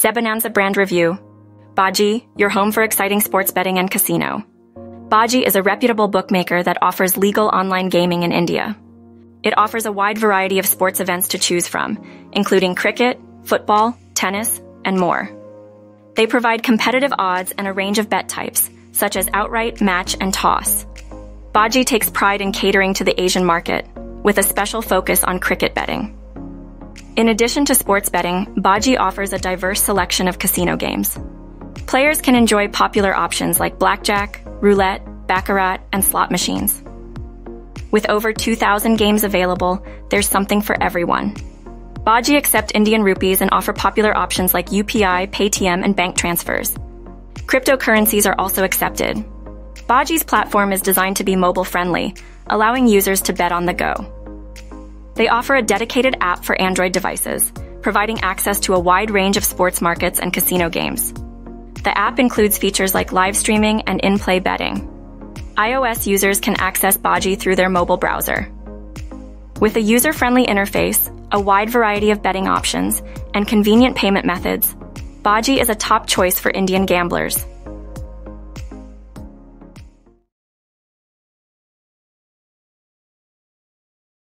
Zebonanza Brand Review. Baji, your home for exciting sports betting and casino. Baji is a reputable bookmaker that offers legal online gaming in India. It offers a wide variety of sports events to choose from, including cricket, football, tennis, and more. They provide competitive odds and a range of bet types, such as outright, match, and toss. Baji takes pride in catering to the Asian market, with a special focus on cricket betting. In addition to sports betting, Baji offers a diverse selection of casino games. Players can enjoy popular options like blackjack, roulette, baccarat, and slot machines. With over 2,000 games available, there's something for everyone. Baji accept Indian rupees and offer popular options like UPI, Paytm, and bank transfers. Cryptocurrencies are also accepted. Baji's platform is designed to be mobile friendly, allowing users to bet on the go. They offer a dedicated app for Android devices, providing access to a wide range of sports markets and casino games. The app includes features like live streaming and in-play betting. iOS users can access Baji through their mobile browser. With a user-friendly interface, a wide variety of betting options, and convenient payment methods, Baji is a top choice for Indian gamblers.